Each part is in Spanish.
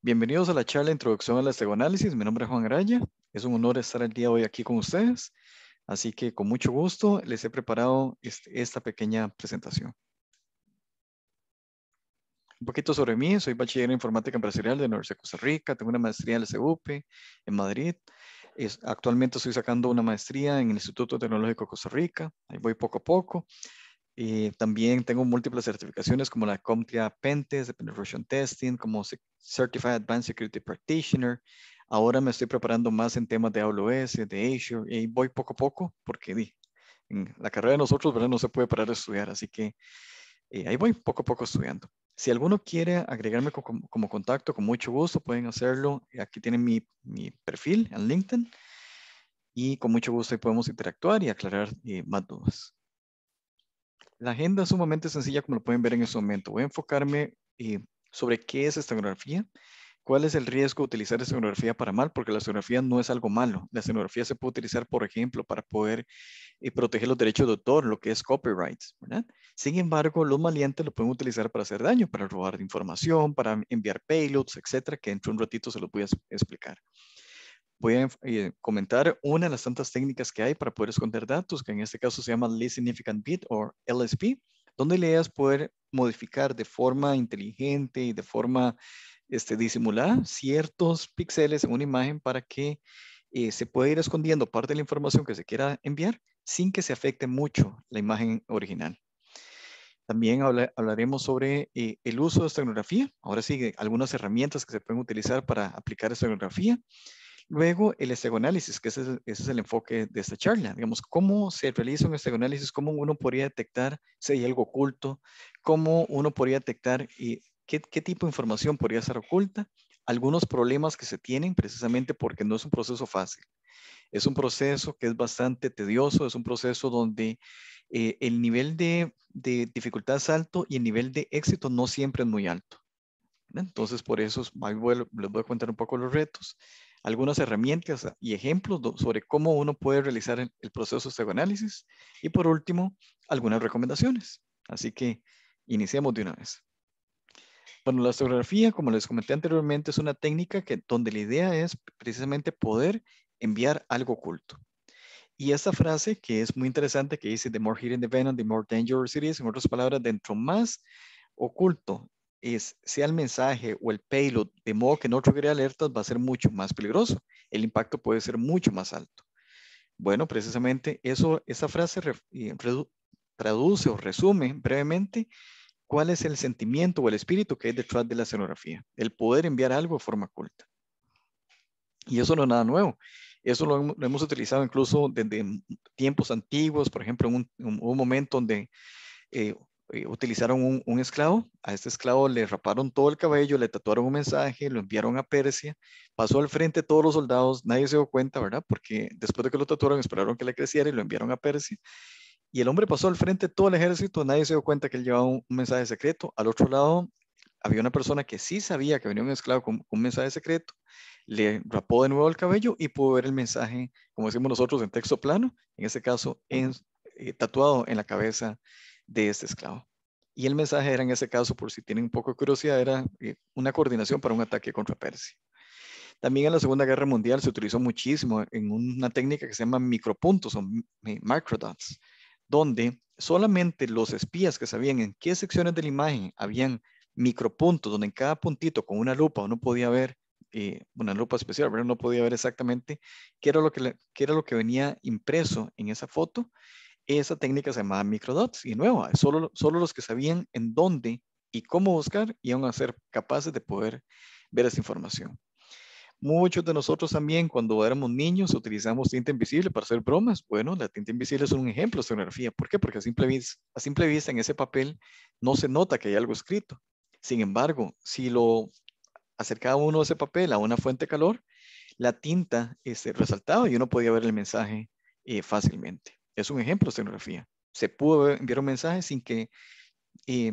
Bienvenidos a la charla Introducción a la Estegoanálisis. Mi nombre es Juan Araya. Es un honor estar el día de hoy aquí con ustedes. Así que con mucho gusto les he preparado este, esta pequeña presentación. Un poquito sobre mí. Soy bachiller en Informática Empresarial de la Universidad de Costa Rica. Tengo una maestría en la CUP en Madrid. actualmente estoy sacando una maestría en el Instituto Tecnológico de Costa Rica. Ahí voy poco a poco. Eh, también tengo múltiples certificaciones como la CompTIA Pentes de Penetration Testing, como Certified Advanced Security Practitioner. Ahora me estoy preparando más en temas de AWS, de Azure, y voy poco a poco porque en la carrera de nosotros ¿verdad? no se puede parar de estudiar, así que eh, ahí voy poco a poco estudiando. Si alguno quiere agregarme como, contacto, con mucho gusto pueden hacerlo. Aquí tienen mi, mi, perfil en LinkedIn y con mucho gusto podemos interactuar y aclarar eh, más dudas. La agenda es sumamente sencilla, como lo pueden ver en este momento. Voy a enfocarme eh, sobre qué es escenografía, cuál es el riesgo de utilizar escenografía para mal, porque la escenografía no es algo malo. La escenografía se puede utilizar, por ejemplo, para poder eh, proteger los derechos de autor, lo que es copyrights, ¿verdad? Sin embargo, los maleantes lo pueden utilizar para hacer daño, para robar información, para enviar payloads, etcétera, que dentro de un ratito se los voy a explicar voy a eh, comentar una de las tantas técnicas que hay para poder esconder datos, que en este caso se llama Least Significant Bit o LSB, donde la idea es poder modificar de forma inteligente y de forma este, disimulada ciertos píxeles en una imagen para que eh, se pueda ir escondiendo parte de la información que se quiera enviar sin que se afecte mucho la imagen original. También hablaremos sobre eh, el uso de escenografía. Ahora sí, algunas herramientas que se pueden utilizar para aplicar escenografía. Luego, el estegoanálisis, que ese, es el enfoque de esta charla. Digamos, cómo se realiza un estegoanálisis, cómo uno podría detectar si hay algo oculto, cómo uno podría detectar y qué, qué tipo de información podría ser oculta, algunos problemas que se tienen precisamente porque no es un proceso fácil. Es un proceso que es bastante tedioso, es un proceso donde eh, el nivel de, de, dificultad es alto y el nivel de éxito no siempre es muy alto. Entonces, por eso les voy a contar un poco los retos algunas herramientas y ejemplos sobre cómo uno puede realizar el, proceso de análisis y por último, algunas recomendaciones. Así que iniciemos de una vez. Bueno, la fotografía, como les comenté anteriormente, es una técnica que, donde la idea es precisamente poder enviar algo oculto. Y esta frase que es muy interesante, que dice, the more hidden the venom, the more dangerous it is, en otras palabras, dentro más oculto es, sea el mensaje o el payload, de modo que no trigger alertas, va a ser mucho más peligroso. El impacto puede ser mucho más alto. Bueno, precisamente eso, esa frase traduce o resume brevemente cuál es el sentimiento o el espíritu que hay detrás de la escenografía. El poder enviar algo de forma oculta. Y eso no es nada nuevo. Eso lo, hemos utilizado incluso desde tiempos antiguos, por ejemplo, en un, momento donde eh, eh, utilizaron un, esclavo, a este esclavo le raparon todo el cabello, le tatuaron un mensaje, lo enviaron a Persia, pasó al frente todos los soldados, nadie se dio cuenta, ¿verdad? Porque después de que lo tatuaron, esperaron que le creciera y lo enviaron a Persia. Y el hombre pasó al frente todo el ejército, nadie se dio cuenta que él llevaba un, mensaje secreto. Al otro lado, había una persona que sí sabía que venía un esclavo con, un mensaje secreto, le rapó de nuevo el cabello y pudo ver el mensaje, como decimos nosotros, en texto plano, en este caso, en, eh, tatuado en la cabeza de este esclavo. Y el mensaje era en ese caso, por si tienen un poco de curiosidad, era eh, una coordinación para un ataque contra Persia. También en la Segunda Guerra Mundial se utilizó muchísimo en una técnica que se llama micropuntos o microdots, donde solamente los espías que sabían en qué secciones de la imagen habían micropuntos, donde en cada puntito con una lupa uno podía ver, eh, una lupa especial, pero no podía ver exactamente qué era, lo que, qué era lo que venía impreso en esa foto, esa técnica se llamaba microdots y nuevo, solo, solo los que sabían en dónde y cómo buscar iban a ser capaces de poder ver esa información. Muchos de nosotros también cuando éramos niños utilizamos tinta invisible para hacer bromas. Bueno, la tinta invisible es un ejemplo de escenografía. ¿Por qué? Porque a simple, vista, a simple vista en ese papel no se nota que hay algo escrito. Sin embargo, si lo acercaba uno ese papel a una fuente de calor, la tinta este, resaltaba y uno podía ver el mensaje eh, fácilmente. Es un ejemplo de escenografía. Se pudo enviar un mensaje sin que y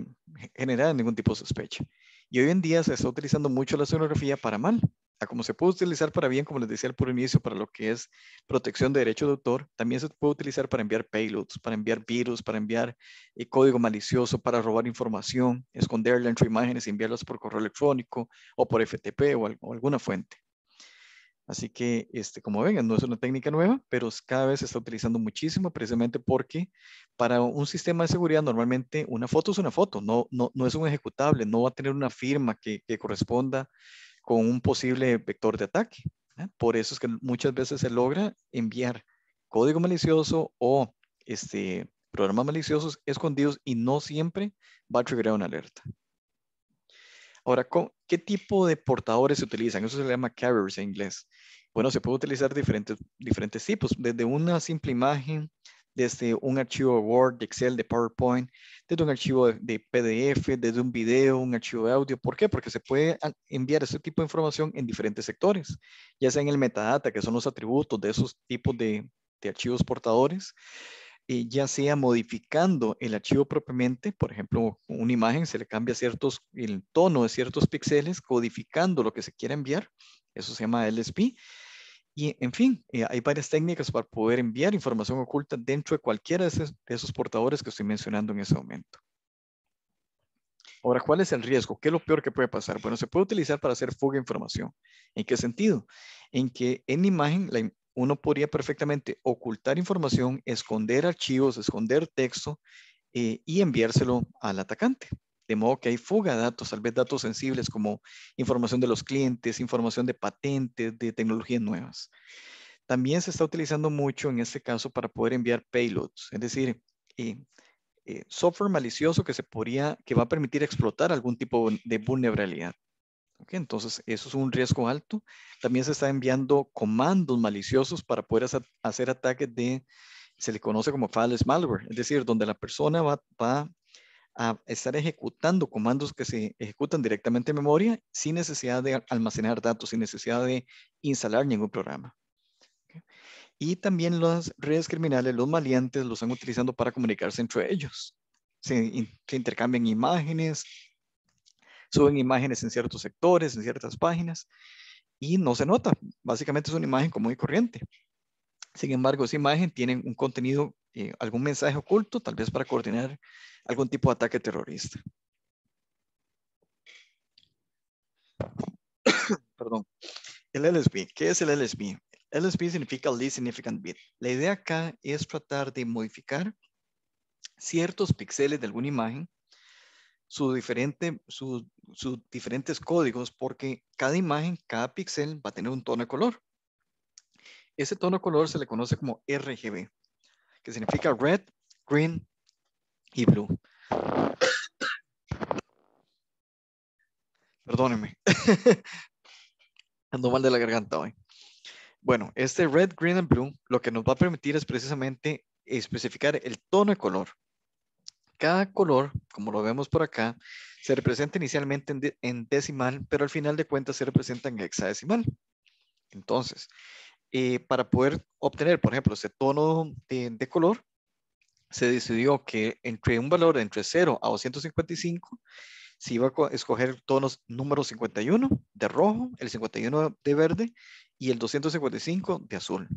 generar ningún tipo de sospecha. Y hoy en día se está utilizando mucho la escenografía para mal. Como se puede utilizar para bien, como les decía al puro para lo que es protección de derecho de autor, también se puede utilizar para enviar payloads, para enviar virus, para enviar eh, código malicioso, para robar información, esconderla entre imágenes y enviarlas por correo electrónico o por FTP o alguna fuente. Así que, este, como ven, no es una técnica nueva, pero cada vez se está utilizando muchísimo precisamente porque para un sistema de seguridad normalmente una foto es una foto, no, no, no es un ejecutable, no va a tener una firma que, que corresponda con un posible vector de ataque. ¿eh? Por eso es que muchas veces se logra enviar código malicioso o este, programas maliciosos escondidos y no siempre va a triggerar una alerta. Ahora, ¿qué tipo de portadores se utilizan? Eso se llama carriers en inglés. Bueno, se puede utilizar diferentes, diferentes tipos, desde una simple imagen, desde un archivo de Word, de Excel, de PowerPoint, desde un archivo de, PDF, desde un video, un archivo de audio. ¿Por qué? Porque se puede enviar ese tipo de información en diferentes sectores, ya sea en el metadata, que son los atributos de esos tipos de, de archivos portadores, eh, ya sea modificando el archivo propiamente, por ejemplo, una imagen se le cambia ciertos, el tono de ciertos píxeles, codificando lo que se quiere enviar, eso se llama LSP. Y en fin, eh, hay varias técnicas para poder enviar información oculta dentro de cualquiera de esos, de esos portadores que estoy mencionando en ese momento. Ahora, ¿cuál es el riesgo? ¿Qué es lo peor que puede pasar? Bueno, se puede utilizar para hacer fuga de información. ¿En qué sentido? En que en imagen, la, uno podría perfectamente ocultar información, esconder archivos, esconder texto eh, y enviárselo al atacante. De modo que hay fuga de datos, tal vez datos sensibles como información de los clientes, información de patentes, de tecnologías nuevas. También se está utilizando mucho en este caso para poder enviar payloads, es decir, eh, eh, software malicioso que se podría, que va a permitir explotar algún tipo de vulnerabilidad entonces, eso es un riesgo alto. También se está enviando comandos maliciosos para poder hacer, ataques de, se le conoce como files malware, es decir, donde la persona va, a estar ejecutando comandos que se ejecutan directamente en memoria sin necesidad de almacenar datos, sin necesidad de instalar ningún programa. Y también las redes criminales, los maleantes, los están utilizando para comunicarse entre ellos. se intercambian imágenes, suben imágenes en ciertos sectores, en ciertas páginas, y no se nota. Básicamente es una imagen común y corriente. Sin embargo, esa imagen tiene un contenido, eh, algún mensaje oculto, tal vez para coordinar algún tipo de ataque terrorista. Perdón. El LSB, ¿qué es el LSB? LSB significa Least Significant Bit. La idea acá es tratar de modificar ciertos píxeles de alguna imagen su diferente, sus diferentes códigos porque cada imagen, cada píxel va a tener un tono de color. Ese tono de color se le conoce como RGB, que significa red, green y blue. Perdónenme. Ando mal de la garganta hoy. Bueno, este red, green y blue lo que nos va a permitir es precisamente especificar el tono de color cada color, como lo vemos por acá, se representa inicialmente en, decimal, pero al final de cuentas se representa en hexadecimal. Entonces, eh, para poder obtener, por ejemplo, ese tono de, color, se decidió que entre un valor entre 0 a 255 se iba a escoger tonos número 51 de rojo, el 51 de verde y el 255 de azul.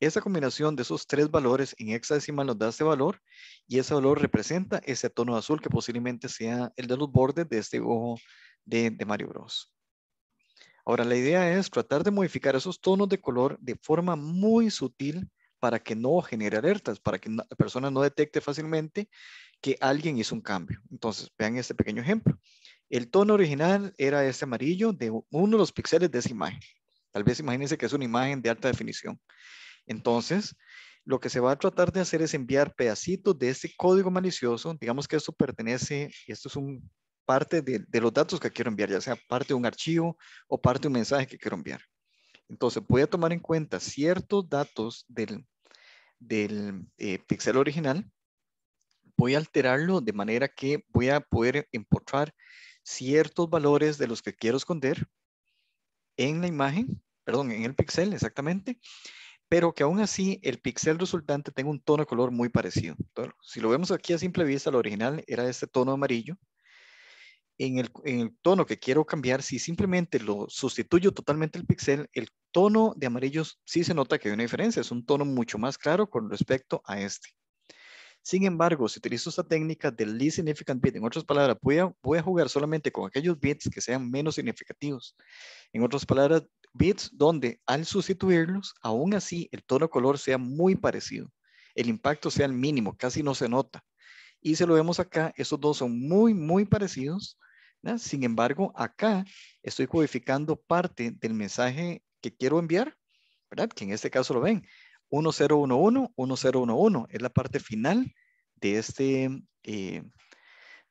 Esa combinación de esos tres valores en hexadecimal nos da este valor y ese valor representa ese tono azul que posiblemente sea el de los bordes de este ojo de, Mario Bros. Ahora, la idea es tratar de modificar esos tonos de color de forma muy sutil para que no genere alertas, para que la persona no detecte fácilmente que alguien hizo un cambio. Entonces, vean este pequeño ejemplo. El tono original era este amarillo de uno de los píxeles de esa imagen. Tal vez imagínense que es una imagen de alta definición. Entonces, lo que se va a tratar de hacer es enviar pedacitos de este código malicioso. Digamos que esto pertenece, esto es un parte de, los datos que quiero enviar, ya sea parte de un archivo o parte de un mensaje que quiero enviar. Entonces, voy a tomar en cuenta ciertos datos del, del eh, pixel original. Voy a alterarlo de manera que voy a poder encontrar ciertos valores de los que quiero esconder en la imagen, perdón, en el pixel exactamente pero que aún así el pixel resultante tenga un tono de color muy parecido. si lo vemos aquí a simple vista, lo original era este tono amarillo. En el, en el tono que quiero cambiar, si simplemente lo sustituyo totalmente el pixel, el tono de amarillo sí se nota que hay una diferencia. Es un tono mucho más claro con respecto a este. Sin embargo, si utilizo esta técnica del least significant bit, en otras palabras, voy a, voy a jugar solamente con aquellos bits que sean menos significativos. En otras palabras, bits donde al sustituirlos, aún así el tono color sea muy parecido. El impacto sea el mínimo, casi no se nota. Y si lo vemos acá, esos dos son muy, muy parecidos. Sin embargo, acá estoy codificando parte del mensaje que quiero enviar, ¿verdad? Que en este caso lo ven. 1011, 1011 es la parte final de este, eh,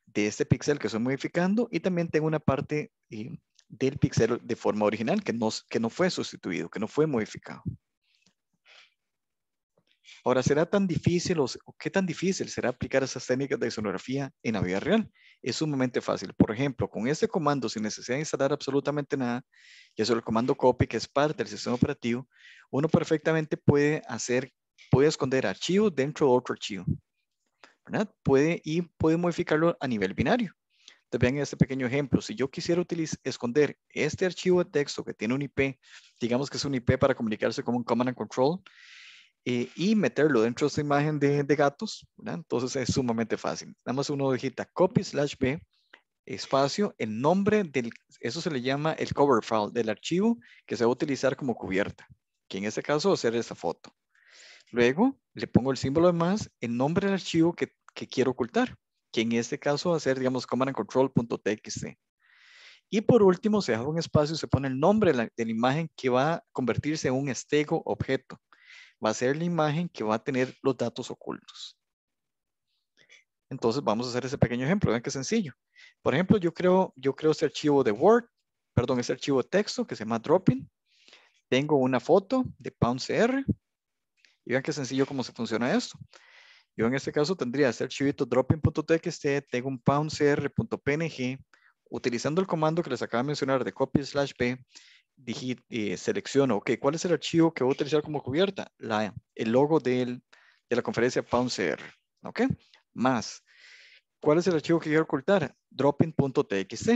de este píxel que estoy modificando y también tengo una parte eh, del píxel de forma original que no, que no fue sustituido, que no fue modificado. Ahora, ¿será tan difícil o, qué tan difícil será aplicar esas técnicas de sonografía en la vida real? Es sumamente fácil. Por ejemplo, con este comando, sin necesidad de instalar absolutamente nada, y eso es el comando copy, que es parte del sistema operativo, uno perfectamente puede hacer, puede esconder archivos dentro de otro archivo. Puede y puede modificarlo a nivel binario. Vean este pequeño ejemplo. Si yo quisiera utilizar, esconder este archivo de texto que tiene un IP, digamos que es un IP para comunicarse con un command and control, eh, y meterlo dentro de esta imagen de, gatos, entonces es sumamente fácil. Nada más uno digita copy slash b, espacio, el nombre del, eso se le llama el cover file del archivo que se va a utilizar como cubierta, que en este caso va a ser esta foto. Luego le pongo el símbolo de más, el nombre del archivo que, que quiero ocultar, que en este caso va a ser, digamos, command and control.txt. Y por último, se deja un espacio se pone el nombre de la, de la, imagen que va a convertirse en un estego objeto va a ser la imagen que va a tener los datos ocultos. Entonces vamos a hacer ese pequeño ejemplo. Vean qué sencillo. Por ejemplo, yo creo, yo creo este archivo de Word, perdón, este archivo de texto que se llama dropping. Tengo una foto de poundcr. Y vean qué sencillo cómo se funciona esto. Yo en este caso tendría este archivito dropping.txt, tengo un poundcr.png, utilizando el comando que les acabo de mencionar de copy slash b, eh, selecciono, ok, ¿cuál es el archivo que voy a utilizar como cubierta? La, el logo del, de la conferencia PoundCR, ok, más, ¿cuál es el archivo que quiero ocultar? Dropping.txt.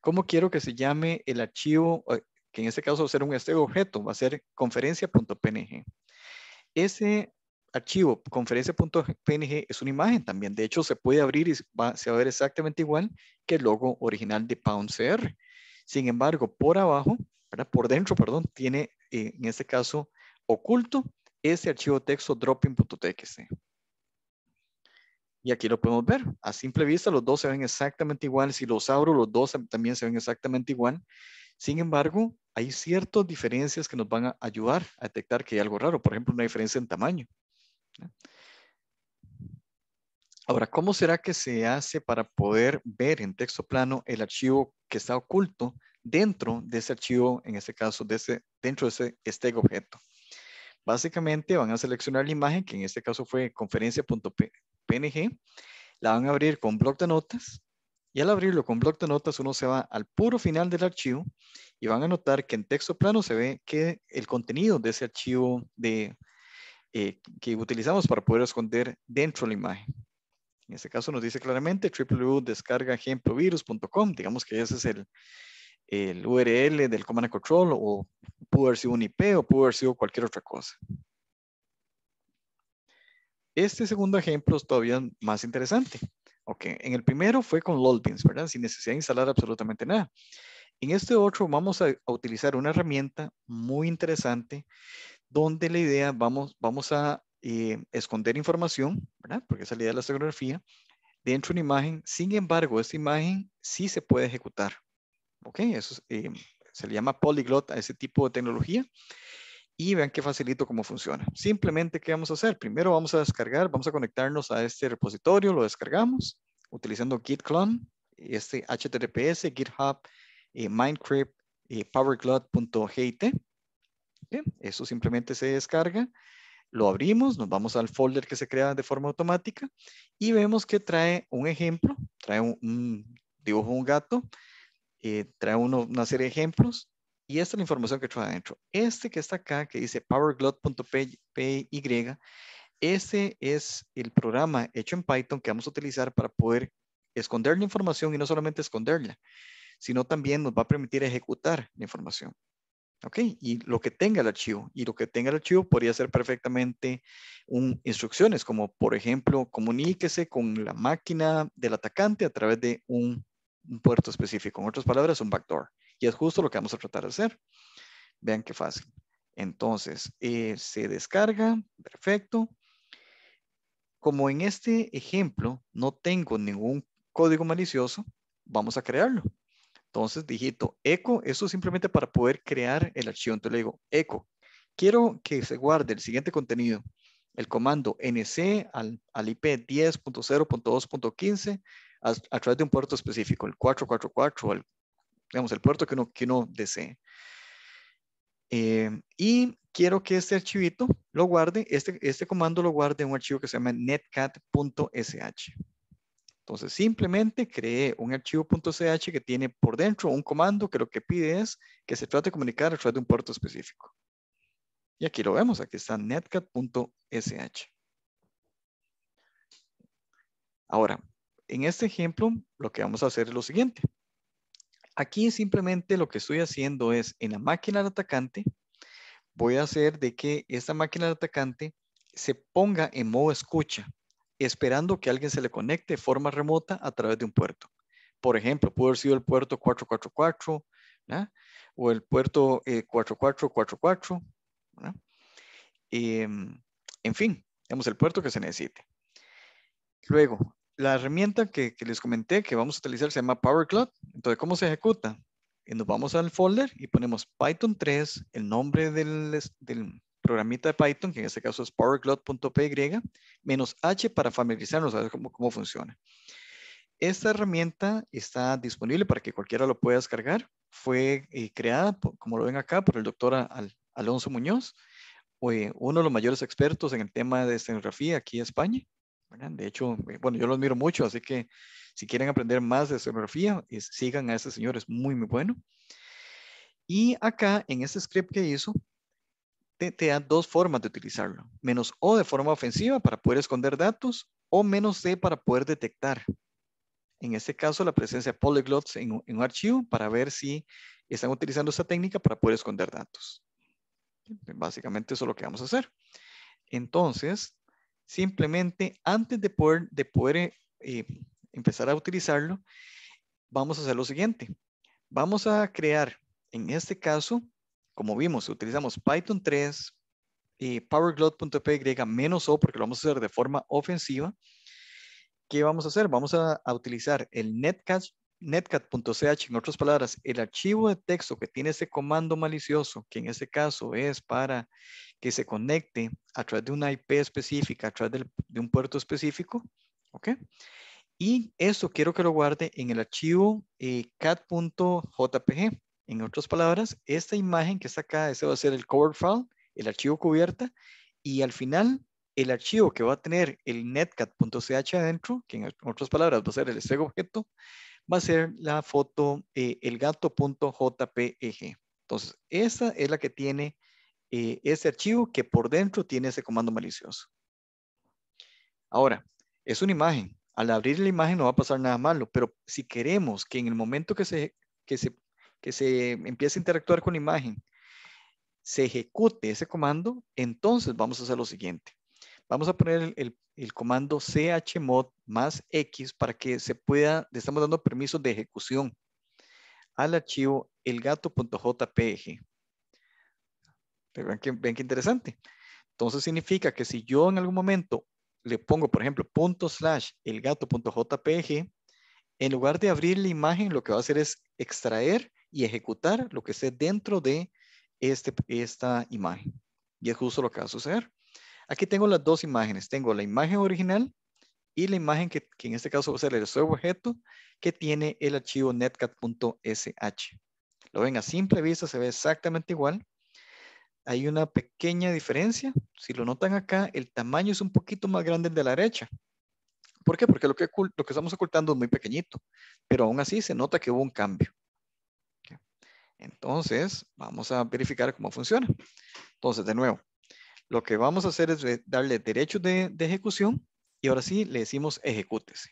¿Cómo quiero que se llame el archivo, eh, que en este caso va a ser un este objeto, va a ser conferencia.png? Ese archivo conferencia.png es una imagen también. De hecho, se puede abrir y va, se va a ver exactamente igual que el logo original de PoundCR. Sin embargo, por abajo por dentro, perdón, tiene eh, en este caso oculto este archivo texto dropping.txt. Y aquí lo podemos ver. A simple vista, los dos se ven exactamente igual. Si los abro, los dos también se ven exactamente igual. Sin embargo, hay ciertas diferencias que nos van a ayudar a detectar que hay algo raro. Por ejemplo, una diferencia en tamaño. Ahora, ¿cómo será que se hace para poder ver en texto plano el archivo que está oculto dentro de ese archivo, en este caso, dentro de ese este objeto. Básicamente van a seleccionar la imagen, que en este caso fue conferencia.png, la van a abrir con bloc de notas, y al abrirlo con bloc de notas uno se va al puro final del archivo y van a notar que en texto plano se ve que el contenido de ese archivo de, eh, que utilizamos para poder esconder dentro de la imagen. En este caso nos dice claramente www.descargaejemplovirus.com, digamos que ese es el, el URL del Command Control o pudo haber sido un IP o pudo haber sido cualquier otra cosa. Este segundo ejemplo es todavía más interesante. Ok, en el primero fue con LOLBeans, ¿verdad? Sin necesidad de instalar absolutamente nada. En este otro vamos a, utilizar una herramienta muy interesante donde la idea, vamos, vamos a eh, esconder información, ¿verdad? Porque esa es la idea de la fotografía, dentro de una imagen. Sin embargo, esta imagen sí se puede ejecutar. ¿Ok? Eso eh, se le llama polyglot a ese tipo de tecnología. Y vean qué facilito cómo funciona. Simplemente, ¿qué vamos a hacer? Primero vamos a descargar, vamos a conectarnos a este repositorio, lo descargamos utilizando git clone, este https, github, eh, minecraft, eh, Eso simplemente se descarga, lo abrimos, nos vamos al folder que se crea de forma automática y vemos que trae un ejemplo, trae un, un dibujo un gato, eh, trae uno, una serie de ejemplos Y esta es la información que trae adentro. Este que está acá, que dice powerglot.py, este es el programa hecho en Python que vamos a utilizar para poder esconder la información y no solamente esconderla, sino también nos va a permitir ejecutar la información. ¿Ok? Y lo que tenga el archivo. Y lo que tenga el archivo podría ser perfectamente un, instrucciones, como por ejemplo, comuníquese con la máquina del atacante a través de un, un puerto específico. En otras palabras, un backdoor. Y es justo lo que vamos a tratar de hacer. Vean qué fácil. Entonces, eh, se descarga, perfecto. Como en este ejemplo no tengo ningún código malicioso, vamos a crearlo. Entonces digito echo, eso simplemente para poder crear el archivo. Entonces le digo echo, quiero que se guarde el siguiente contenido. El comando nc al, IP 10.0.2.15 a, a, través de un puerto específico, el 444, el digamos, el puerto que uno, que uno desee. Eh, y quiero que este archivito lo guarde, este, este comando lo guarde en un archivo que se llama netcat.sh. Entonces, simplemente creé un archivo .ch que tiene por dentro un comando que lo que pide es que se trate de comunicar a través de un puerto específico. Y aquí lo vemos, aquí está netcat.sh. Ahora, en este ejemplo, lo que vamos a hacer es lo siguiente. Aquí simplemente lo que estoy haciendo es en la máquina del atacante, voy a hacer de que esta máquina del atacante se ponga en modo escucha, esperando que alguien se le conecte de forma remota a través de un puerto. Por ejemplo, puede haber sido el puerto 444 o el puerto 4444. Eh, em, en fin, tenemos el puerto que se necesite. Luego, la herramienta que, les comenté que vamos a utilizar se llama PowerCloud. Entonces, ¿cómo se ejecuta? Y nos vamos al folder y ponemos Python 3, el nombre del, programita de Python, que en este caso es powercloud.py, menos H para familiarizarnos a ver cómo, cómo funciona. Esta herramienta está disponible para que cualquiera lo pueda descargar. Fue eh, creada, como lo ven acá, por el doctor Alonso Muñoz, uno de los mayores expertos en el tema de escenografía aquí en España. De hecho, eh, bueno, yo lo admiro mucho, así que si quieren aprender más de escenografía, sigan a este señor, es muy, muy bueno. Y acá, en este script que hizo, te, te, da dos formas de utilizarlo. Menos O de forma ofensiva para poder esconder datos o menos C para poder detectar. En este caso, la presencia de polyglots en, en un archivo para ver si están utilizando esta técnica para poder esconder datos. Básicamente eso es lo que vamos a hacer. Entonces, Simplemente antes de poder, de poder eh, eh, empezar a utilizarlo, vamos a hacer lo siguiente. Vamos a crear, en este caso, como vimos, utilizamos Python 3 y powerglot.py menos O porque lo vamos a hacer de forma ofensiva. ¿Qué vamos a hacer? Vamos a, utilizar el netcat, netcat.ch, en otras palabras, el archivo de texto que tiene ese comando malicioso, que en este caso es para que se conecte a través de una IP específica, a través de un puerto específico, ¿ok? Y esto quiero que lo guarde en el archivo eh, cat.jpg. En otras palabras, esta imagen que está acá, ese va a ser el cover file, el archivo cubierta, y al final el archivo que va a tener el netcat.ch adentro, que en otras palabras va a ser el este objeto, va a ser la foto eh, el gato.jpg. Entonces, esta es la que tiene eh, ese archivo que por dentro tiene ese comando malicioso. Ahora, es una imagen. Al abrir la imagen no va a pasar nada malo, pero si queremos que en el momento que se, que se, que se empiece a interactuar con la imagen, se ejecute ese comando, entonces vamos a hacer lo siguiente. Vamos a poner el, el comando chmod más x para que se pueda, le estamos dando permisos de ejecución al archivo elgato.jpg. Ven qué, ven qué interesante. Entonces significa que si yo en algún momento le pongo, por ejemplo, punto slash elgato.jpg, en lugar de abrir la imagen, lo que va a hacer es extraer y ejecutar lo que esté dentro de este, esta imagen. Y es justo lo que va a suceder. Aquí tengo las dos imágenes. Tengo la imagen original y la imagen que, en este caso va a ser el objeto que tiene el archivo netcat.sh. Lo ven a simple vista, se ve exactamente igual hay una pequeña diferencia. Si lo notan acá, el tamaño es un poquito más grande el de la derecha. ¿Por qué? Porque lo que, lo que estamos ocultando es muy pequeñito, pero aún así se nota que hubo un cambio. Entonces, vamos a verificar cómo funciona. Entonces, de nuevo, lo que vamos a hacer es darle derechos de, ejecución y ahora sí le decimos ejecútese.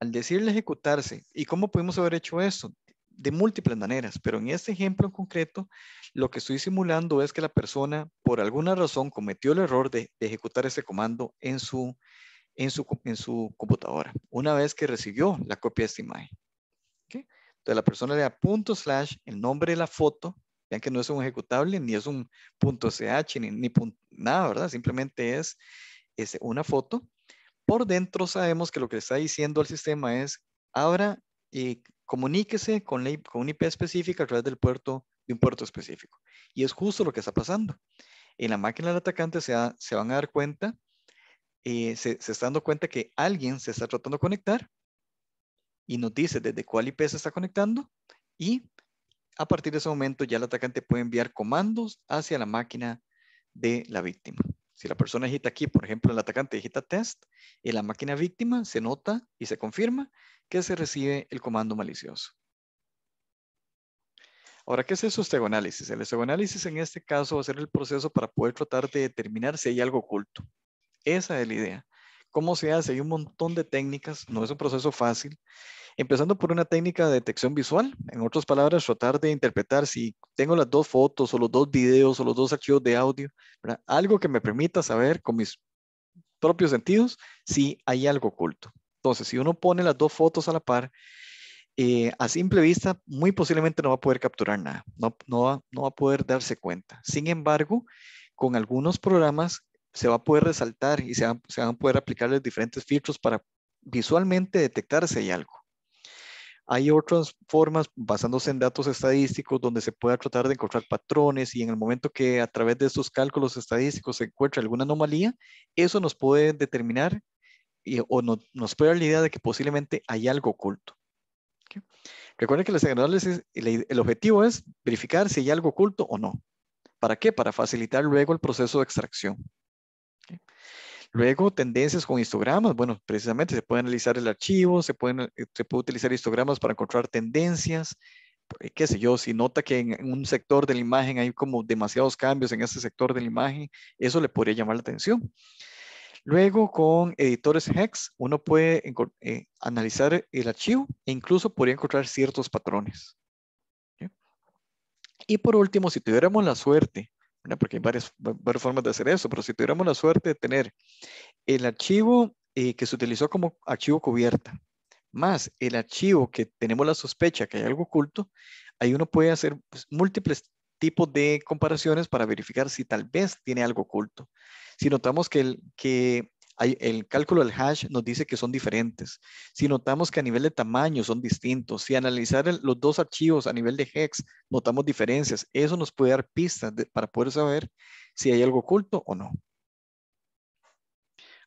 Al decirle ejecutarse, ¿y cómo podemos haber hecho eso? De múltiples maneras, pero en este ejemplo en concreto, lo que estoy simulando es que la persona, por alguna razón, cometió el error de, ejecutar ese comando en su, en, su, en su computadora, una vez que recibió la copia de esta imagen. Entonces la persona le da punto slash, el nombre de la foto, vean que no es un ejecutable, ni es un punto .ch, ni, ni nada, ¿verdad? Simplemente es, es una foto. Por dentro sabemos que lo que está diciendo el sistema es, abra y comuníquese con, la, con un IP específica a través del puerto, de un puerto específico. Y es justo lo que está pasando. En la máquina del atacante se, se van a dar cuenta, eh, se, se está dando cuenta que alguien se está tratando de conectar y nos dice desde cuál IP se está conectando y a partir de ese momento ya el atacante puede enviar comandos hacia la máquina de la víctima. Si la persona digita aquí, por ejemplo, el atacante digita test, en la máquina víctima se nota y se confirma que se recibe el comando malicioso. Ahora, ¿qué es el estegoanálisis? El estegoanálisis en este caso va a ser el proceso para poder tratar de determinar si hay algo oculto. Esa es la idea. ¿Cómo se hace? Hay un montón de técnicas, no es un proceso fácil. Empezando por una técnica de detección visual, en otras palabras, tratar de interpretar si tengo las dos fotos o los dos videos o los dos archivos de audio, algo que me permita saber con mis propios sentidos si hay algo oculto. Entonces, si uno pone las dos fotos a la par, eh, a simple vista, muy posiblemente no va a poder capturar nada, no, no, va, no va a poder darse cuenta. Sin embargo, con algunos programas se va a poder resaltar y se, se van a poder aplicarles diferentes filtros para visualmente detectar si hay algo. Hay otras formas basándose en datos estadísticos donde se pueda tratar de encontrar patrones y en el momento que a través de estos cálculos estadísticos se encuentra alguna anomalía, eso nos puede determinar o nos puede dar la idea de que posiblemente hay algo oculto. Recuerden que el, el objetivo es verificar si hay algo oculto o no. ¿Para qué? Para facilitar luego el proceso de extracción. Luego, tendencias con histogramas. Bueno, precisamente se puede analizar el archivo, se, eh, puede utilizar histogramas para encontrar tendencias. Eh, qué sé yo, si nota que en un sector de la imagen hay como demasiados cambios en ese sector de la imagen, eso le podría llamar la atención. Luego, con editores HEX, uno puede eh, analizar el archivo e incluso podría encontrar ciertos patrones. Y por último, si tuviéramos la suerte porque hay varias, formas de hacer eso, pero si tuviéramos la suerte de tener el archivo eh, que se utilizó como archivo cubierta, más el archivo que tenemos la sospecha que hay algo oculto, ahí uno puede hacer pues, múltiples tipos de comparaciones para verificar si tal vez tiene algo oculto. Si notamos que, el, que el cálculo del hash nos dice que son diferentes. Si notamos que a nivel de tamaño son distintos, si analizar los dos archivos a nivel de hex notamos diferencias, eso nos puede dar pistas para poder saber si hay algo oculto o no.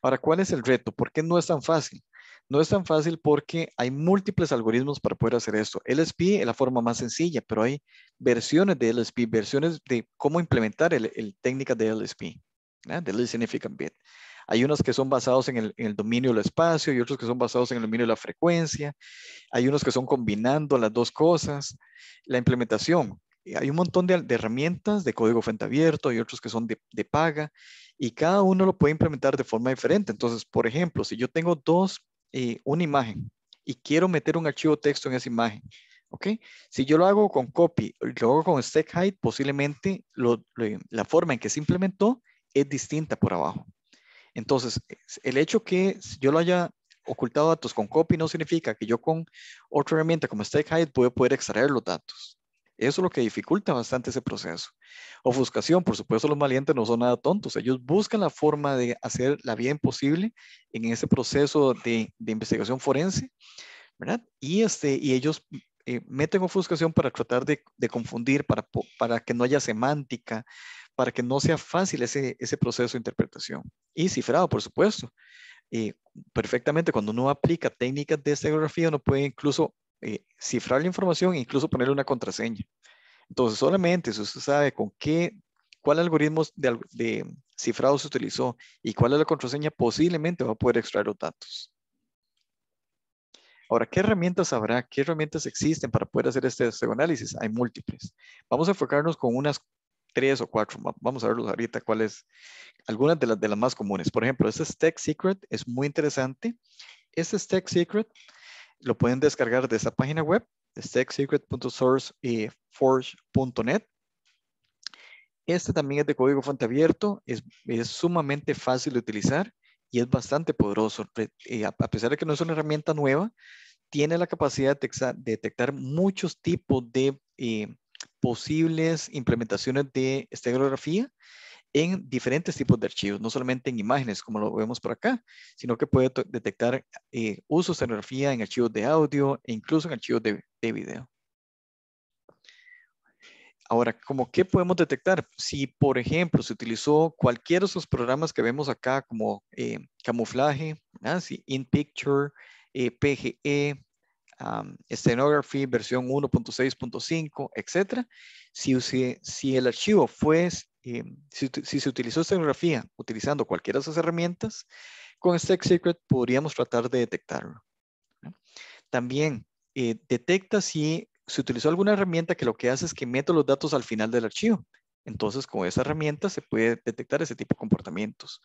Ahora, ¿cuál es el reto? ¿Por qué no es tan fácil? No es tan fácil porque hay múltiples algoritmos para poder hacer esto. LSP es la forma más sencilla, pero hay versiones de LSP, versiones de cómo implementar el, técnica de LSP, de Least Significant Bit. Hay unos que son basados en el, dominio del espacio y otros que son basados en el dominio de la frecuencia. Hay unos que son combinando las dos cosas. La implementación. Hay un montón de, herramientas de código fuente abierto y otros que son de, paga y cada uno lo puede implementar de forma diferente. Entonces, por ejemplo, si yo tengo dos, eh, una imagen y quiero meter un archivo texto en esa imagen, ¿ok? Si yo lo hago con copy lo hago con stack height, posiblemente la forma en que se implementó es distinta por abajo. Entonces, el hecho que yo lo haya ocultado datos con copy no significa que yo con otra herramienta como StackHide pueda poder extraer los datos. Eso es lo que dificulta bastante ese proceso. Ofuscación, por supuesto, los malientes no son nada tontos. Ellos buscan la forma de hacer la bien posible en ese proceso de, investigación forense, ¿verdad? Y, este, y ellos eh, meten ofuscación para tratar de, confundir, para, para que no haya semántica, para que no sea fácil ese, ese proceso de interpretación. Y cifrado, por supuesto. Eh, perfectamente, cuando uno aplica técnicas de estereografía, uno puede incluso eh, cifrar la información e incluso ponerle una contraseña. Entonces, solamente si usted sabe con qué, cuál algoritmo de, de cifrado se utilizó y cuál es la contraseña, posiblemente va a poder extraer los datos. Ahora, ¿qué herramientas habrá? ¿Qué herramientas existen para poder hacer este análisis? Hay múltiples. Vamos a enfocarnos con unas tres o cuatro. Vamos a verlos ahorita cuáles, algunas de las, de las más comunes. Por ejemplo, este Tech Secret es muy interesante. Este Tech Secret lo pueden descargar de esta página web, techsecret.sourceforge.net. Este también es de código fuente abierto, es, es sumamente fácil de utilizar y es bastante poderoso. Eh, a pesar de que no es una herramienta nueva, tiene la capacidad de detectar muchos tipos de eh, posibles implementaciones de estereografía en diferentes tipos de archivos, no solamente en imágenes, como lo vemos por acá, sino que puede detectar eh, uso de estereografía en archivos de audio e incluso en archivos de, de video. Ahora, ¿cómo qué podemos detectar? Si, por ejemplo, se utilizó cualquiera de esos programas que vemos acá, como eh, camuflaje, si InPicture, eh, PGE, um, Stenography versión 1.6.5, etcétera. Si, si, el archivo fue, eh, si, se utilizó estenografía utilizando cualquiera de esas herramientas, con Stack Secret podríamos tratar de detectarlo. También detecta si se utilizó alguna herramienta que lo que hace es que mete los datos al final del archivo. Entonces, con esa herramienta se puede detectar ese tipo de comportamientos.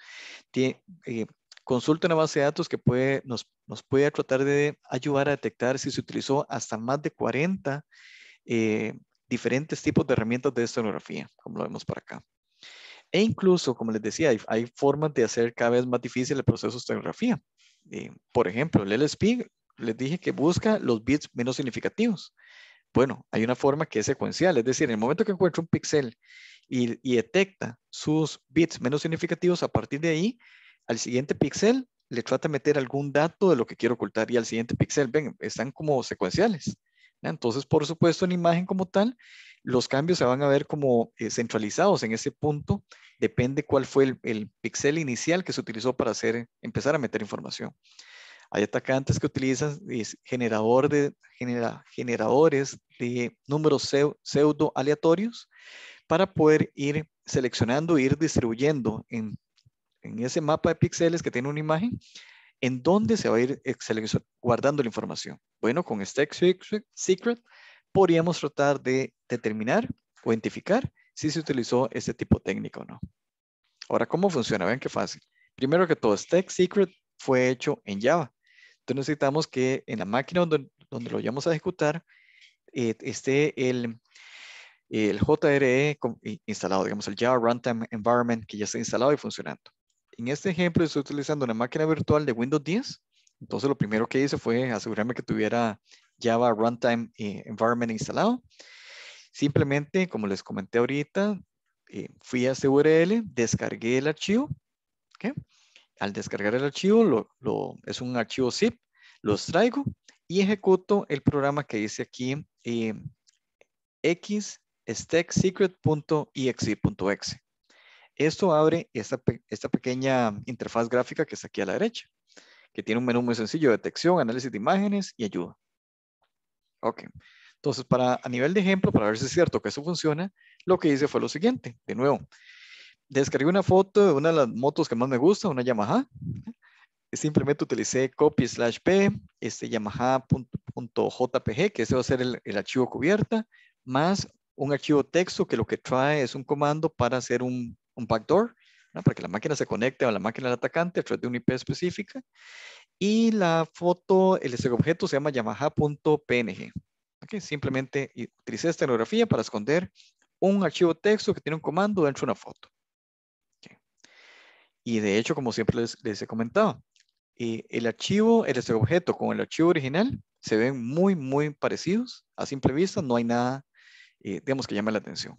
Eh, consulta una base de datos que nos, puede tratar de ayudar a detectar si se utilizó hasta más de 40 eh, diferentes tipos de herramientas de estenografía, como lo vemos por acá. E incluso, como les decía, hay, formas de hacer cada vez más difícil el proceso de estenografía. Eh, por ejemplo, el LSP, les dije que busca los bits menos significativos. Bueno, hay una forma que es secuencial, es decir, en el momento que encuentra un píxel y, detecta sus bits menos significativos, a partir de ahí, al siguiente píxel le trata de meter algún dato de lo que quiero ocultar y al siguiente píxel, ven, están como secuenciales. Entonces, por supuesto, en imagen como tal, los cambios se van a ver como eh, centralizados en ese punto, depende cuál fue el, el píxel inicial que se utilizó para hacer, empezar a meter información. Hay atacantes que utilizan generador de, generadores de números pseudo aleatorios para poder ir seleccionando, ir distribuyendo en, ese mapa de píxeles que tiene una imagen, en dónde se va a ir guardando la información. Bueno, con Stack Secret podríamos tratar de determinar o identificar si se utilizó este tipo de técnica o no. Ahora, ¿cómo funciona? Vean qué fácil. Primero que todo, Stack Secret fue hecho en Java. Entonces necesitamos que en la máquina donde, donde lo vayamos a ejecutar eh, esté el, el JRE instalado, digamos el Java Runtime Environment que ya está instalado y funcionando. En este ejemplo estoy utilizando una máquina virtual de Windows 10. Entonces lo primero que hice fue asegurarme que tuviera Java Runtime eh, Environment instalado. Simplemente, como les comenté ahorita, eh, fui a este URL, descargué el archivo. ¿okay? Al descargar el archivo, lo, es un archivo zip, lo extraigo y ejecuto el programa que dice aquí eh, xstacksecret.exe.exe. Esto abre esta, esta pequeña interfaz gráfica que está aquí a la derecha, que tiene un menú muy sencillo, detección, análisis de imágenes y ayuda. Ok. Entonces, para, a nivel de ejemplo, para ver si es cierto que eso funciona, lo que hice fue lo siguiente. De nuevo, descargué una foto de una de las motos que más me gusta, una Yamaha. Simplemente utilicé copy slash p, este yamaha.jpg, que ese va a ser el, archivo cubierta, más un archivo texto que lo que trae es un comando para hacer un, un backdoor, para que la máquina se conecte a la máquina del atacante a través de una IP específica. Y la foto, el objeto se llama yamaha.png. Okay, simplemente utilicé esta tecnología para esconder un archivo texto que tiene un comando dentro de una foto. Y de hecho, como siempre les, he comentado, eh, el archivo, el objeto con el archivo original se ven muy, muy parecidos. A simple vista no hay nada, eh, digamos, que llame la atención.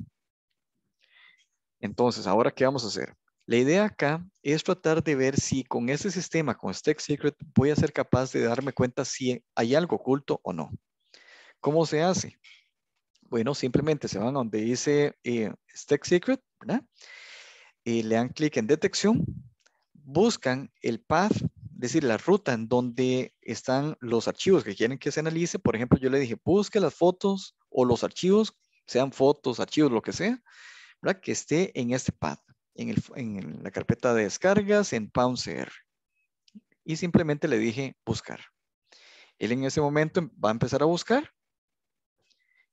Entonces, ahora, ¿qué vamos a hacer? La idea acá es tratar de ver si con este sistema, con Stack Secret, voy a ser capaz de darme cuenta si hay algo oculto o no. ¿Cómo se hace? Bueno, simplemente se van a donde dice eh, Stack Secret, ¿verdad? y le dan clic en detección, buscan el path, es decir, la ruta en donde están los archivos que quieren que se analice. Por ejemplo, yo le dije, busque las fotos o los archivos, sean fotos, archivos, lo que sea, ¿verdad? que esté en este path, en, la carpeta de descargas, en PoundCR. Y simplemente le dije buscar. Él en ese momento va a empezar a buscar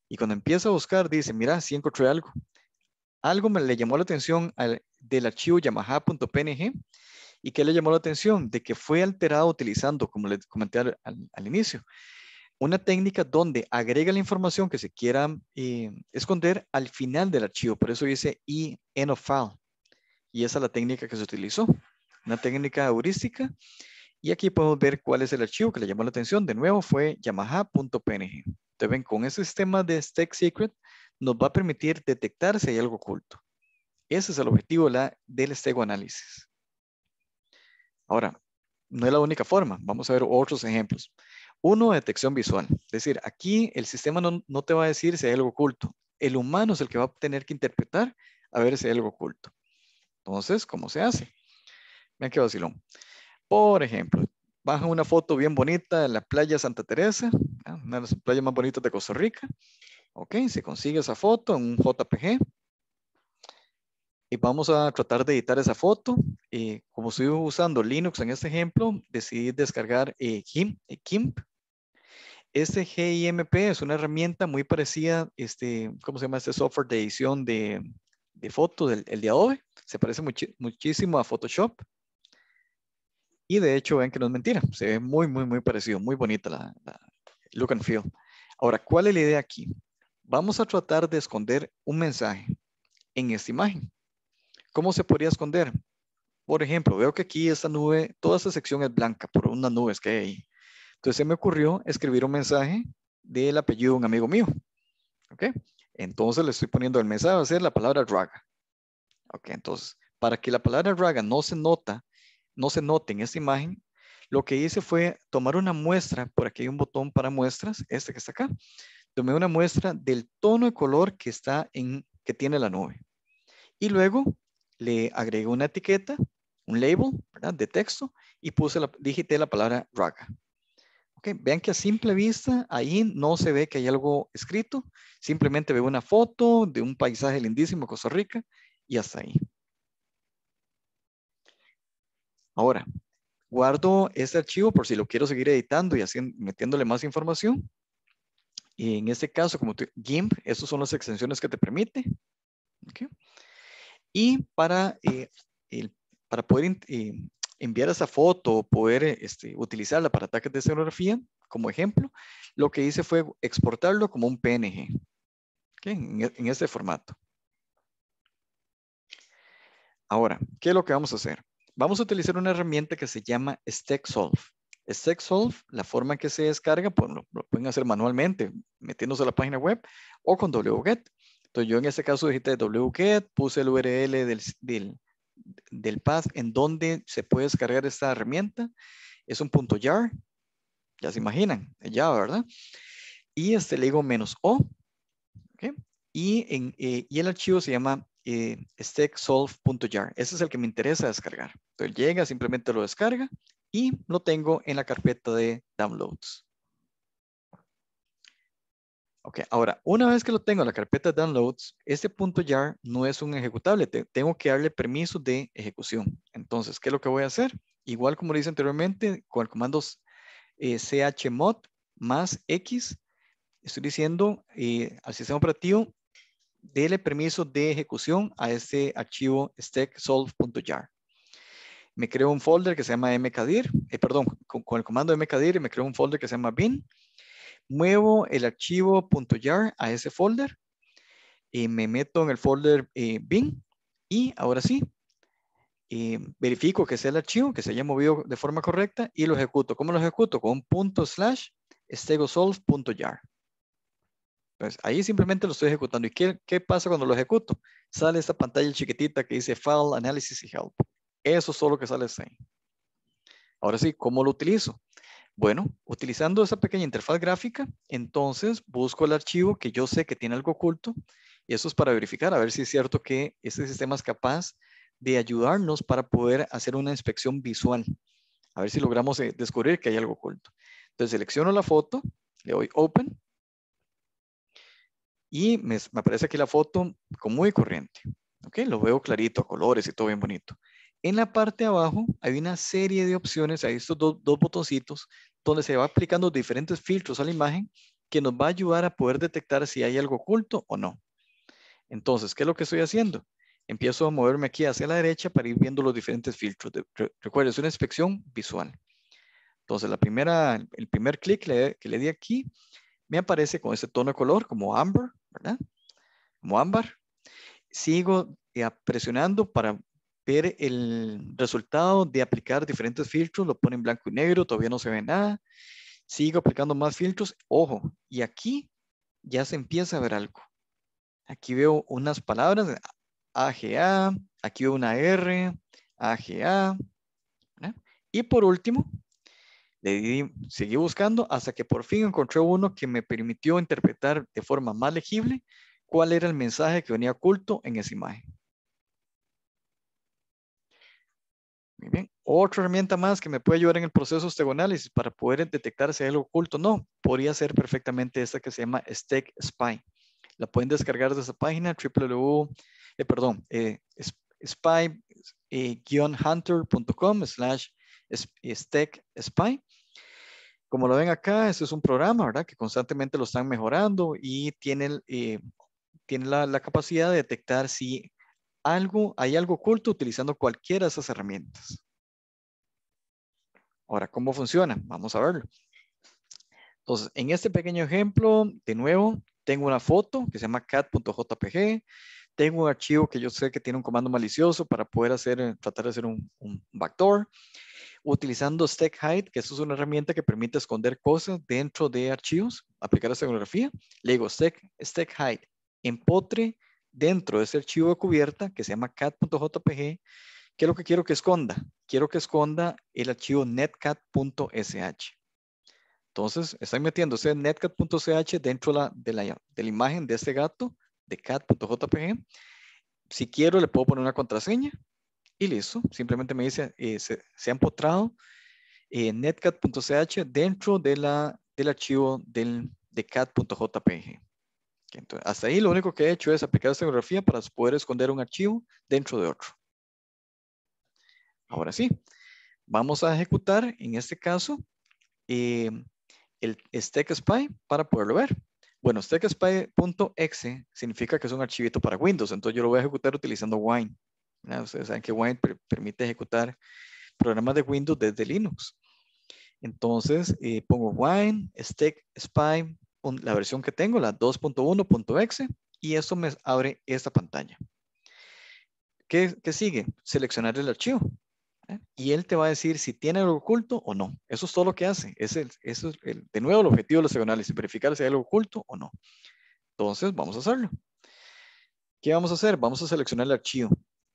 y cuando empieza a buscar dice, mira, sí encontré algo. Algo me le llamó la atención del archivo yamaha.png y que le llamó la atención de que fue alterado utilizando, como les comenté al, inicio, una técnica donde agrega la información que se quiera eh, esconder al final del archivo. Por eso dice end of file. Y esa es la técnica que se utilizó. Una técnica heurística. Y aquí podemos ver cuál es el archivo que le llamó la atención. De nuevo fue yamaha.png. Entonces ven, con ese sistema de Stack Secret nos va a permitir detectar si hay algo oculto. Ese es el objetivo la, del stego análisis. Ahora, no es la única forma. Vamos a ver otros ejemplos. Uno, detección visual. Es decir, aquí el sistema no, no, te va a decir si hay algo oculto. El humano es el que va a tener que interpretar a ver si hay algo oculto. Entonces, ¿cómo se hace? Vean qué vacilón. Por ejemplo, baja una foto bien bonita en la playa Santa Teresa, una de las playas más bonitas de Costa Rica. Ok, se consigue esa foto en un JPG. Y vamos a tratar de editar esa foto. Eh, como estoy usando Linux en este ejemplo, decidí descargar eh. Este GIMP es una herramienta muy parecida, este, ¿cómo se llama este software de edición de, fotos, el, el, de Adobe? Se parece muchísimo a Photoshop. Y de hecho, ven que no es mentira. Se ve muy, muy, muy parecido. Muy bonita la, look and feel. Ahora, ¿cuál es la idea aquí? Vamos a tratar de esconder un mensaje en esta imagen. ¿Cómo se podría esconder? Por ejemplo, veo que aquí esta nube, toda esta sección es blanca por unas nubes que hay ahí. Entonces se me ocurrió escribir un mensaje del apellido de un amigo mío. ¿Ok? Entonces le estoy poniendo el mensaje, a ser la palabra Raga. Ok, entonces, para que la palabra Raga no se nota no se note en esta imagen, lo que hice fue tomar una muestra, por aquí hay un botón para muestras, este que está acá. Tomé una muestra del tono de color que está en, que tiene la nube. Y luego le agregué una etiqueta, un label, De texto y puse la, digité la palabra raga. Okay, vean que a simple vista ahí no se ve que hay algo escrito, simplemente veo una foto de un paisaje lindísimo de Costa Rica y hasta ahí. Ahora, guardo este archivo por si lo quiero seguir editando y así metiéndole más información. Y en este caso, como GIMP, estas son las extensiones que te permite. Y para, eh, para poder eh, enviar esa foto o poder este, utilizarla para ataques de escenografía, como ejemplo, lo que hice fue exportarlo como un PNG en, en este formato. Ahora, ¿qué es lo que vamos a hacer? Vamos a utilizar una herramienta que se llama StackSolve. StackSolve, la forma en que se descarga, pues lo, pueden hacer manualmente, metiéndose a la página web o con wget. Entonces yo en este caso digité wget, puse el URL del, del, del path en donde se puede descargar esta herramienta. Es un punto .jar, ya se imaginan, ya, ¿verdad? Y este le digo menos O, y, en, eh, y el archivo se llama eh, stacksolve.jar. Ese es el que me interesa descargar. Entonces llega, simplemente lo descarga y lo tengo en la carpeta de downloads. Ok, ahora, una vez que lo tengo en la carpeta downloads, este punto .jar no es un ejecutable. tengo que darle permiso de ejecución. Entonces, ¿qué es lo que voy a hacer? Igual como lo hice anteriormente, con el comando eh, chmod más x, estoy diciendo eh, al sistema operativo dele permiso de ejecución a este archivo stacksolve.jar. Me creo un folder que se llama mkdir, eh, perdón, con, el comando mkdir me creo un folder que se llama bin. Muevo el archivo .jar a ese folder y me meto en el folder eh, bin y ahora sí, eh, verifico que sea el archivo, que se haya movido de forma correcta y lo ejecuto. ¿Cómo lo ejecuto? Con un punto slash stegosolve.jar. Pues ahí simplemente lo estoy ejecutando. ¿Y qué, qué, pasa cuando lo ejecuto? Sale esta pantalla chiquitita que dice File, Analysis y Help. Eso es todo lo que sale ahí. Ahora sí, ¿cómo lo utilizo? Bueno, utilizando esa pequeña interfaz gráfica, entonces busco el archivo que yo sé que tiene algo oculto y eso es para verificar a ver si es cierto que este sistema es capaz de ayudarnos para poder hacer una inspección visual. A ver si logramos eh, descubrir que hay algo oculto. Entonces selecciono la foto, le doy Open y me, aparece aquí la foto con muy corriente. ¿Ok? Lo veo clarito, colores y todo bien bonito. En la parte de abajo hay una serie de opciones, hay estos dos, botoncitos donde se va aplicando diferentes filtros a la imagen que nos va a ayudar a poder detectar si hay algo oculto o no. Entonces, ¿qué es lo que estoy haciendo? Empiezo a moverme aquí hacia la derecha para ir viendo los diferentes filtros. Recuerden, es una inspección visual. Entonces, la primera, el primer clic que le di aquí me aparece con ese tono de color como amber, ¿verdad? Como ámbar. Sigo eh, presionando para ver el resultado de aplicar diferentes filtros. Lo pone en blanco y negro, todavía no se ve nada. Sigo aplicando más filtros. Ojo, y aquí ya se empieza a ver algo. Aquí veo unas palabras, AGA, aquí veo una R, AGA. Y por último, le seguí buscando hasta que por fin encontré uno que me permitió interpretar de forma más legible cuál era el mensaje que venía oculto en esa imagen. Muy bien. Otra herramienta más que me puede ayudar en el proceso análisis para poder detectar si hay algo oculto. No, podría ser perfectamente esta que se llama Stack Spy. La pueden descargar de esa página www, eh, perdón, eh, spy-hunter.com eh, slash Stack Spy. Como lo ven acá, este es un programa, ¿verdad? Que constantemente lo están mejorando y tiene, eh, la, la, capacidad de detectar si algo, hay algo oculto utilizando cualquiera de esas herramientas. Ahora, ¿cómo funciona? Vamos a verlo. Entonces, en este pequeño ejemplo, de nuevo, tengo una foto que se llama cat.jpg. Tengo un archivo que yo sé que tiene un comando malicioso para poder hacer, tratar de hacer un, un backdoor utilizando Stack Hide, que eso es una herramienta que permite esconder cosas dentro de archivos, aplicar esa tecnología. Le digo Stack, Stack Hide, empotre dentro de ese archivo de cubierta que se llama cat.jpg. ¿Qué es lo que quiero que esconda? Quiero que esconda el archivo netcat.sh. Entonces, estoy metiendo ese netcat.sh dentro la, de, la, de la imagen de este gato de cat.jpg. Si quiero, le puedo poner una contraseña y listo, simplemente me dice, eh, se, ha empotrado eh, netcat.ch dentro de la, del archivo del, de cat.jpg. Entonces, hasta ahí lo único que he hecho es aplicar esta tecnología para poder esconder un archivo dentro de otro. Ahora sí, vamos a ejecutar en este caso eh, el stack spy para poderlo ver. Bueno, stackspy.exe significa que es un archivito para Windows, entonces yo lo voy a ejecutar utilizando Wine. Ustedes saben que Wine permite ejecutar programas de Windows desde Linux. Entonces, eh, pongo Wine, Stack Spy, la versión que tengo, la 2.1.exe, y esto me abre esta pantalla. ¿Qué, sigue? Seleccionar el archivo. ¿eh? Y él te va a decir si tiene algo oculto o no. Eso es todo lo que hace. Es eso es de nuevo el objetivo de los análisis, verificar si hay algo oculto o no. Entonces, vamos a hacerlo. ¿Qué vamos a hacer? Vamos a seleccionar el archivo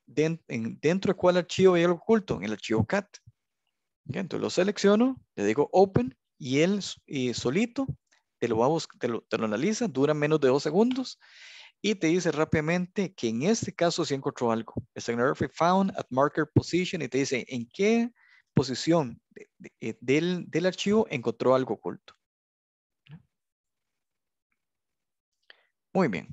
dentro de cuál archivo hay algo oculto, en el archivo cat. Entonces lo selecciono, le digo open y él solito te lo, va analiza, dura menos de dos segundos y te dice rápidamente que en este caso sí encontró algo. Signography found at marker position y te dice en qué posición eh, del, del archivo encontró algo oculto. Muy bien.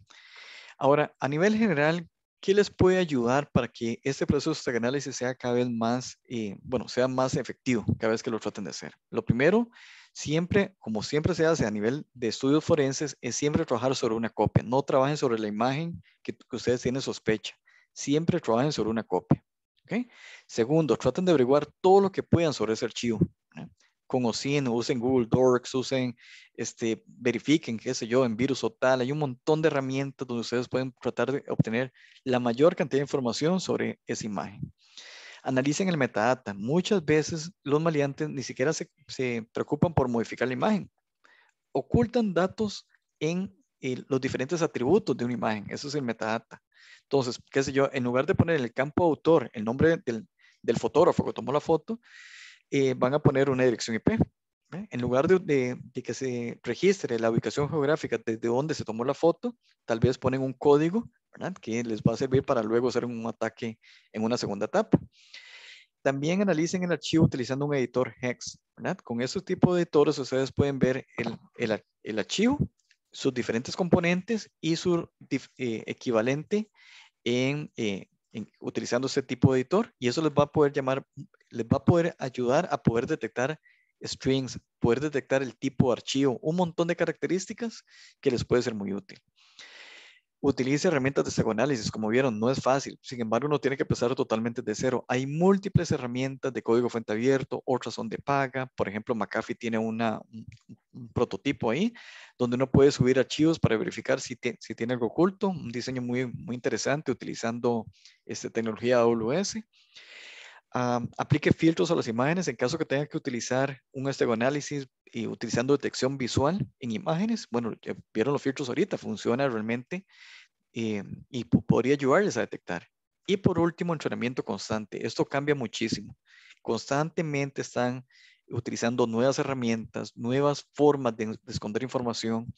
Ahora, a nivel general, ¿Qué les puede ayudar para que este proceso de análisis sea cada vez más, eh, bueno, sea más efectivo cada vez que lo traten de hacer? Lo primero, siempre, como siempre se hace a nivel de estudios forenses, es siempre trabajar sobre una copia. No trabajen sobre la imagen que, ustedes tienen sospecha. Siempre trabajen sobre una copia. ¿okay? Segundo, traten de averiguar todo lo que puedan sobre ese archivo con OSIN, usen Google Docs, usen, este, verifiquen, qué sé yo, en virus o tal. Hay un montón de herramientas donde ustedes pueden tratar de obtener la mayor cantidad de información sobre esa imagen. Analicen el metadata. Muchas veces los maleantes ni siquiera se, se preocupan por modificar la imagen. Ocultan datos en eh, los diferentes atributos de una imagen. Eso es el metadata. Entonces, qué sé yo, en lugar de poner en el campo autor el nombre del, del fotógrafo que tomó la foto, eh, van a poner una dirección IP. ¿eh? En lugar de, que se registre la ubicación geográfica desde donde se tomó la foto, tal vez ponen un código que les va a servir para luego hacer un ataque en una segunda etapa. También analicen el archivo utilizando un editor HEX. Con este tipo de editores ustedes pueden ver el, archivo, sus diferentes componentes y su eh, equivalente en, utilizando este tipo de editor y eso les va a poder llamar, les va a poder ayudar a poder detectar strings poder detectar el tipo de archivo, un montón de características que les puede ser muy útil. Utilice herramientas de análisis, como vieron, no es fácil. Sin embargo, uno tiene que empezar totalmente de cero. Hay múltiples herramientas de código fuente abierto, otras son de paga. Por ejemplo, McAfee tiene un, prototipo ahí donde uno puede subir archivos para verificar si, tiene algo oculto. Un diseño muy, muy interesante utilizando esta tecnología AWS. Aplique filtros a las imágenes en caso que tenga que utilizar un análisis y utilizando detección visual en imágenes. Bueno, ya vieron los filtros ahorita, funciona realmente eh, y podría ayudarles a detectar. Y por último, entrenamiento constante. Esto cambia muchísimo. Constantemente están utilizando nuevas herramientas, nuevas formas de, esconder información,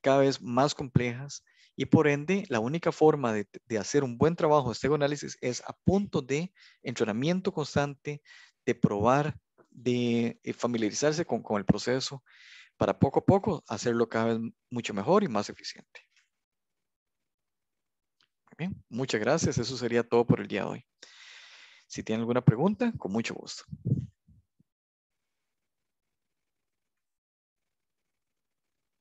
cada vez más complejas. Y por ende, la única forma de, de hacer un buen trabajo de análisis es a punto de entrenamiento constante, de probar, de eh, familiarizarse con, con el proceso para poco a poco hacerlo cada vez mucho mejor y más eficiente. Bien, muchas gracias. Eso sería todo por el día de hoy. Si tienen alguna pregunta, con mucho gusto.